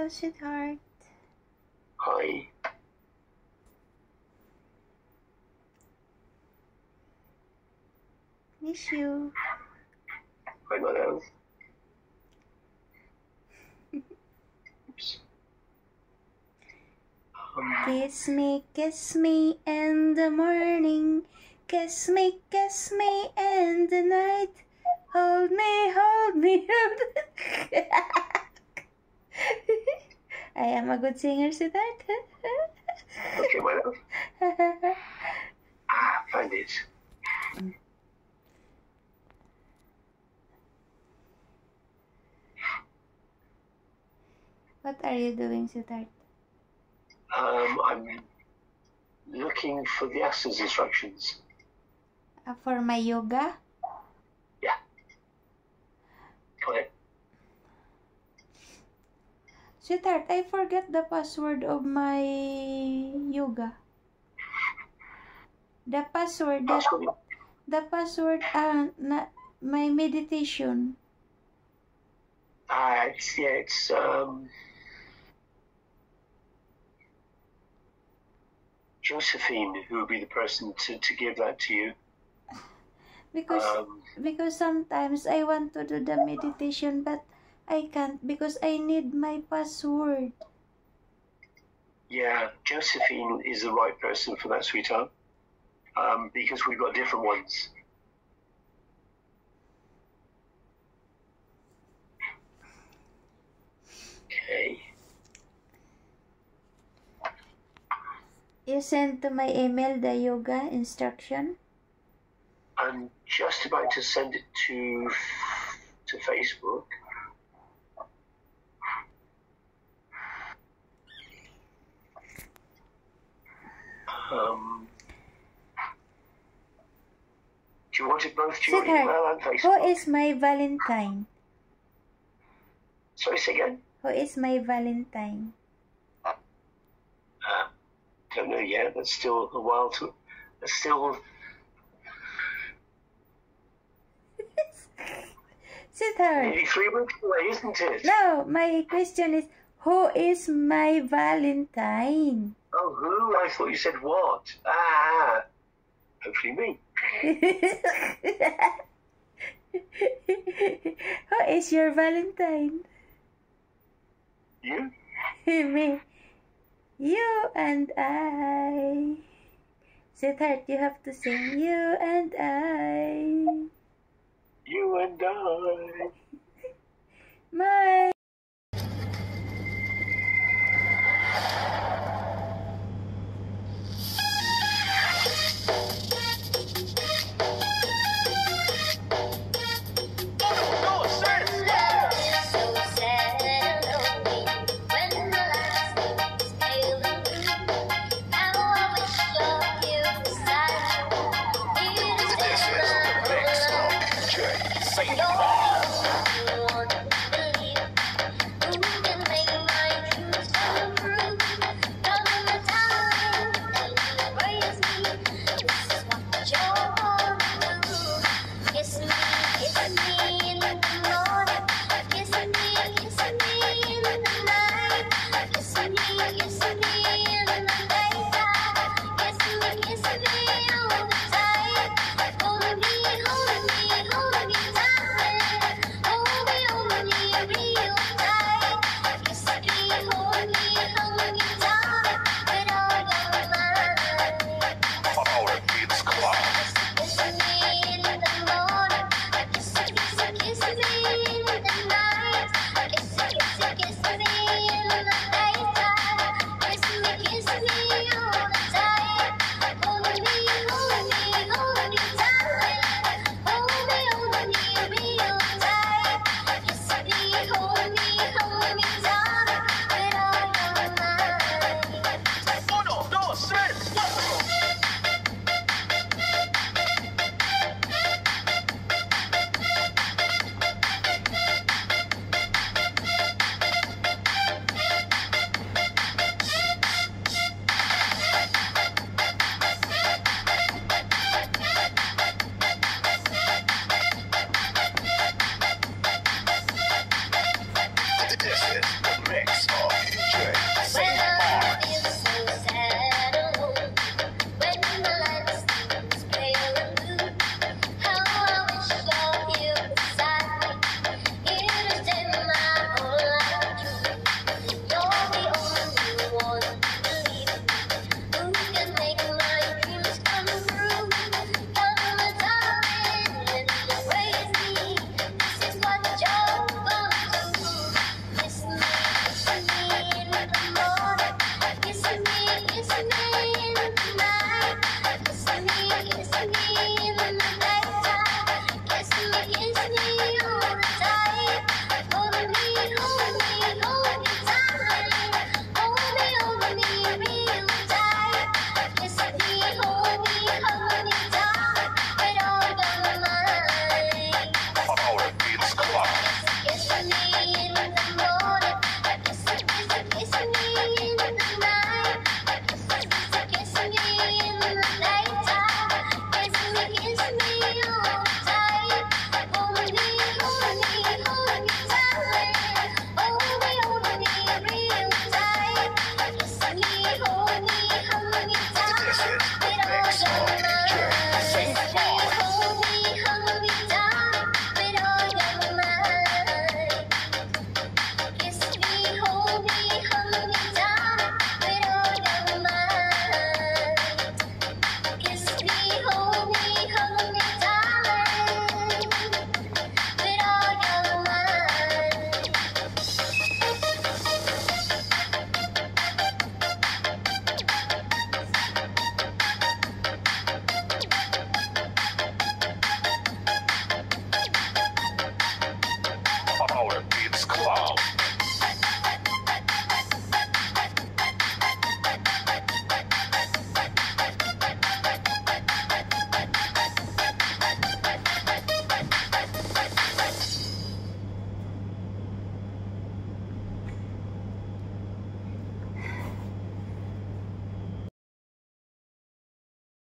Hello, sweetheart. Hi. Miss you. Hi, my love. Kiss me, kiss me in the morning. Kiss me, kiss me in the night. Hold me, hold me, hold me. I am a good singer, sweetheart. okay, my love. Ah, find it. what are you doing, sweetheart? Um, I'm looking for the Aston's instructions. Uh, for my yoga? Yeah. Got it. Sweetheart, I forget the password of my yoga. The password, the, Password. the password, uh, na, my meditation. Ah, it's, yeah, it's, um, Josephine, who would be the person to, to give that to you. Because Um, because sometimes I want to do the meditation but I can't because I need my password. yeah, Josephine is the right person for that, sweetheart. Um, because we've got different ones. Okay. You sent to my email the yoga instruction. I'm just about to send it to to Facebook. Um, do you want it both to your email and Facebook? who is my Valentine? Sorry, say again. Who is my Valentine? Uh, don't know yet. That's still a while to. That's still. Nearly three weeks away, isn't it? no, my question is who is my Valentine? Oh, who? I thought you said what? Ah, hopefully me. who is your Valentine? You? Me. You and I. Sweetheart, you have to sing you and I. You and I. My.